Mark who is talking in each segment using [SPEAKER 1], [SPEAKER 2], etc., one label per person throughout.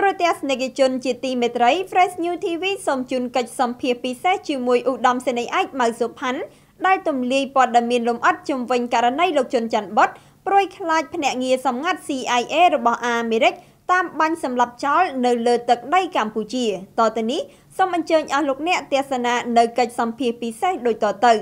[SPEAKER 1] ទូរទស្សនិកជនជាទីមេត្រី Fresh New TV សូមជូនកិច្ចសម្ភារពិសេសជាមួយឧត្តមសេនីយ៍ឯកម៉ៅសុផាន់ដែលទម្លាយព័ត៌មានលម្អិតជំវិញករណីលោកជុនច័ន្ទបុតព្រួយខ្លាចភ្នាក់ងារសម្ងាត់ CIA របស់អាមេរិកតាមបាញ់សម្លាប់ចោលនៅលើទឹកដីកម្ពុជាតទៅនេះសូមអញ្ជើញអស់លោកអ្នកទស្សនានៅកិច្ចសម្ភារពិសេសដូចតទៅ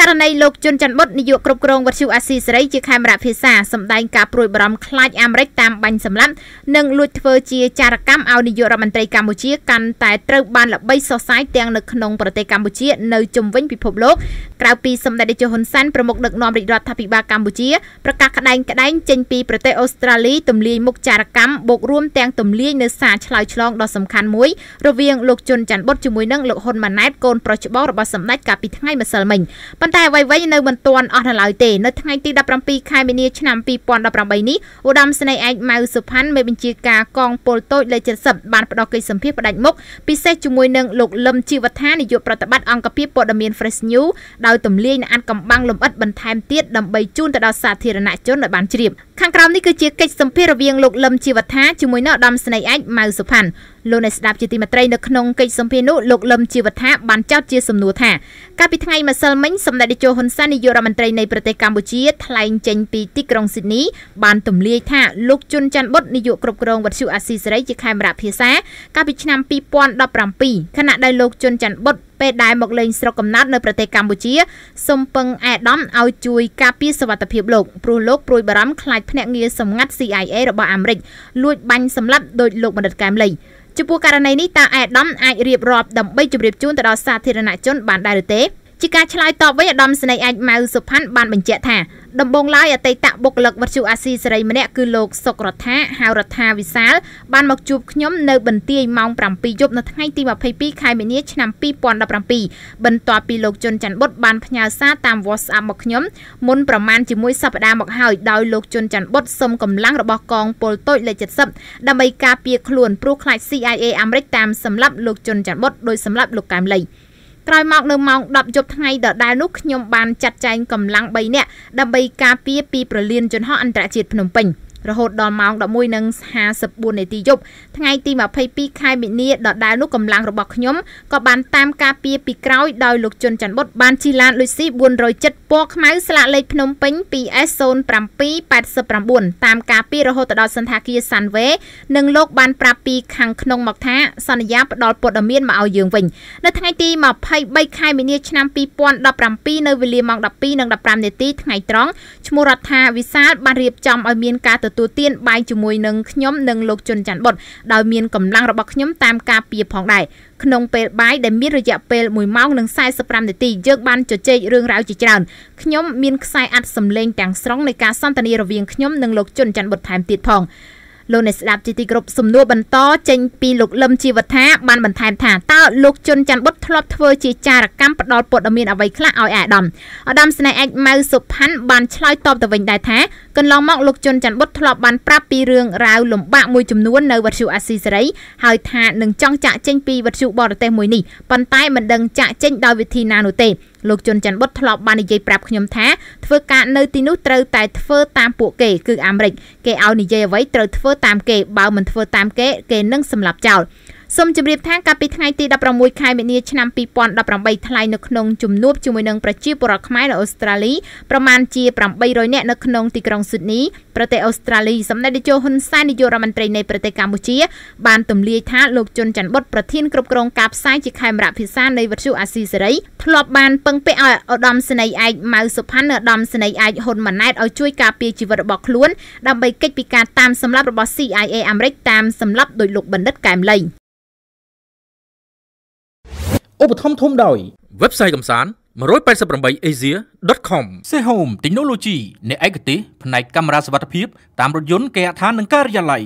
[SPEAKER 2] ករណីលោកជុនច័ន្ទបុតនាយកគ្រប់គ្រងវត្ថុអាស៊ីសេរីជាខេមរៈភាសាសម្ដែងការព្រួយបារម្ភខ្លាចអាមេរិកតាមបាញ់សម្លាប់និងលួចធ្វើជាចារកម្មឲ្យនាយករដ្ឋមន្ត្រីកម្ពុជាកាន់តែត្រូវបានល្បីសុសសាយទាំងនៅក្នុងប្រទេសកម្ពុជានៅជុំវិញពិភពលោកក្រៅពីសម្ដេចតេជោហ៊ុនសែនប្រមុខដឹកនាំរាជរដ្ឋាភិបាលកម្ពុជាប្រកាសក្តែងក្តែងចេញពីប្រទេសអូស្ត្រាលីទម្លាយមុខចារកម្មបូករួមទាំងទម្លាយនៅសារឆ្លើយឆ្លងដ៏សំខាន់មួយរវាងលោកជុនច័ន្ទបុតជាមួយនឹងលោកហ៊ុនម៉ាណែតកូនប្រុសច្បងរបស់សម្ដេចកាលពីថ្ងៃម្សិលមិញប៉ុន្តែអ្វីៗនៅមិនទាន់អស់នៅឡើយទេនៅថ្ងៃទី17ខែមីនាឆ្នាំ2018នេះឧត្តមស្នេហ៍ឯកម៉ៅសុផាន់មេបញ្ជាការកងពលតូចលេខ70បានផ្ដល់កិច្ចសម្ភារផ្ដាច់មុខពិសេសជាមួយនឹងលោកលឹមជីវថានាយកប្រតិបត្តិអង្គភាពព័ត៌មាន Fresh News ដោយទម្លាយនៅអាត់កំបាំងលំអិតបន្ថែមទៀតដើម្បីជូនទៅដល់សាធារណជនឲ្យបានជ្រាបខាងក្រោមនេះគឺជាកិច្ចសម្ភាររវាងលោកលឹមជីវថាជាមួយនឹងឧត្តមស្នេហ៍ឯកម៉ៅសុផាន់លោកអ្នកស្ដាប់ជាទីមេត្រីនៅក្នុងកិច្ចសម្ភារនោះលោកលឹមជីវថាបានចោទជាសំណួរថាកាលពីថ្ងៃម្សិលមិញសម្ដេចតេជោហ៊ុនសែននាយករដ្ឋមន្ត្រីនៃប្រទេសកម្ពុជាថ្លែងចេញពីទីក្រុងស៊ីដនីបានទម្លាយថាលោកជុនច័ន្ទបុតនាយកគ្រប់គ្រងវត្ថុអាស៊ីសេរីជាខេមរៈភាសា កាលពីឆ្នាំ2017ខណៈដែលលោកជុនច័ន្ទបុតពេលដែលមកលេងស្រុកកំណើតនៅប្រទេសកម្ពុជាសុំពឹងអេដាមឲ្យជួយការពារសវត្ថិភាពលោកព្រោះលោកព្រួយបារម្ភខ្លាចភ្នាក់ងារសម្ងាត់ CIA របស់អាមេរិកលួចបាញ់សម្លាប់ដោយលោកបណ្ឌិតកែមលីចំពោះករណីនេះតើអេដាមអាចរៀបរាប់ដើម្បីជម្រាបជូនទៅដល់សាធារណជនបានដែរឬទេ ជាការឆ្លើយតបវិញឧត្តមស្នេហ៍អាចម៉ៅសុផាន់បានបញ្ជាក់ថាដំបងឡើយអតីតបុគ្គលិកវត្ថុអាស៊ីសេរីម្នាក់គឺលោកសុករដ្ឋាហៅរដ្ឋាវិសាលបានមកជួបខ្ញុំនៅបន្ទាយម៉ោង7យប់នៅថ្ងៃទី22ខែមីនាឆ្នាំ2017បន្ទាប់ពីលោកជុនច័ន្ទបុតបានផ្ញើសារតាម WhatsApp មកខ្ញុំមុនប្រមាណជាមួយសប្តាហ៍មកហើយដោយលោកជុនច័ន្ទបុតសុំកម្លាំងរបស់កងពលតូចលេខ70ដើម្បីការពារខ្លួនព្រោះខ្លាច CIA អាមេរិកតាមសម្លាប់លោកជុនច័ន្ទបុតដោយសម្លាប់លោកកែមលី ក្រោយមកនៅម៉ោង10យប់ថ្ងៃដដែលនោះខ្ញុំបានចាត់ចែងកម្លាំង3នាក់ដើម្បីការពារពីប្រលានយន្តហោះអន្តរជាតិភ្នំពេញ។ រហូតដល់ម៉ោង11:54នាទីយប់ថ្ងៃទី22ខែមីនាដដែលនោះកម្លាំងរបស់ខ្ញុំក៏បានតាមការពារពីក្រោយដោយលោកជុនច័ន្ទបុតបានជិះឡានលុយស៊ី407ពណ៌ខ្មៅស្លាកលេខភ្នំពេញ 2S0789 តាមការពាររហូតដល់សន្តាគារសាន់វេនិងលោកបានប្រាប់ពីខាងក្នុងមកថាសន្យាផ្ដល់ព័ត៌មានមកឲ្យយើងវិញនៅថ្ងៃទី23ខែមីនាឆ្នាំ2017នៅវេលាម៉ោង12:15នាទីថ្ងៃត្រង់ឈ្មោះរដ្ឋាវិសាលបានរៀបចំឲ្យមានការទទួលទានបាយជាមួយនឹងខ្ញុំនិងលោកជុនច័ន្ទបុតដោយមានកម្លាំងរបស់ខ្ញុំតាមការពៀផងដែរក្នុងពេលបាយដែលមានរយៈពេល1ម៉ោងនិង45នាទីយើងបានជជែករឿងរ៉ាវជាច្រើនខ្ញុំមានខ្សែអាត់សម្លេងទាំងស្រុងនៃការសន្ទនារវាងខ្ញុំនិងលោកជុនច័ន្ទបុតថែមទៀតផង លោកអ្នកស្ដាប់ជាទីគោរពសំណួរបន្តចេញពីលោកលឹមជីវថាបានបន្ថែមថាតើលោកជុនច័ន្ទបុតធ្លាប់ធ្វើជាចារកម្មផ្ដាល់ព័ត៌មានអ្វីខ្លះឲ្យអាដាមអាដាមស្នេហ៍អាចម៉ៅសុផាន់បានឆ្លើយតបទៅវិញដែរថាកន្លងមកលោកជុនច័ន្ទបុតធ្លាប់បានប្រាប់ពីរឿងរ៉ាវលំបាកមួយចំនួននៅវត្ថុអាស៊ីសេរីហើយថានឹងចង់ចាក់ចេញពីវត្ថុបរទេសមួយនេះប៉ុន្តែមិនដឹងចាក់ចេញដោយវិធីណានោះទេលោកជុនច័ន្ទបុតធ្លាប់បាននិយាយប្រាប់ខ្ញុំថាធ្វើការនៅទីនោះត្រូវតែធ្វើតាមពួកគេគឺអាមេរិកគេឲ្យនិយាយអ្វីត្រូវធ្វើតាមគេបើមិនធ្វើតាមគេគេនឹងសម្លាប់ចោល សូមជម្រាបថាកាលពីថ្ងៃទី16ខែមីនាឆ្នាំ2018ថ្លែងនៅក្នុងជំនួបជាមួយនឹងប្រជាពលរដ្ឋខ្មែរនៅអូស្ត្រាលីប្រមាណជា800នាក់នៅក្នុងទីក្រុងស៊ីដនីប្រទេសអូស្ត្រាលីសម្ដេចតេជោហ៊ុនសែននាយករដ្ឋមន្ត្រីនៃប្រទេសកម្ពុជាបានទម្លាយថាលោកជុនច័ន្ទបុតប្រធានគ្រប់គ្រងការផ្សាយជាខេមរៈភាសានៃវិទ្យុអាស៊ីសេរីធ្លាប់បានពឹងពាក់ឲ្យឧត្តមសេនីយ៍ឯកម៉ៅសុផាន់និងឧត្តមសេនីយ៍ឯកហ៊ុនម៉ាណែតឲ្យជួយការពារជីវិតរបស់ខ្លួនដើម្បីកិច្ចពីការតាមសម្លាប់របស់ CIA អាមេរិកតាមសម្លាប់ដោយលោកបណ្ឌិតកែមលី
[SPEAKER 3] ឧបត្ថម្ភធំដោយ website កំសាន្ត 188asia.com
[SPEAKER 4] Sehome Technology អ្នកឯកទេសផ្នែកកាមេរ៉ាសុវត្ថិភាពតាមរថយន្តគេហដ្ឋាននិងការិយាល័យ